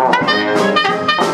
for you.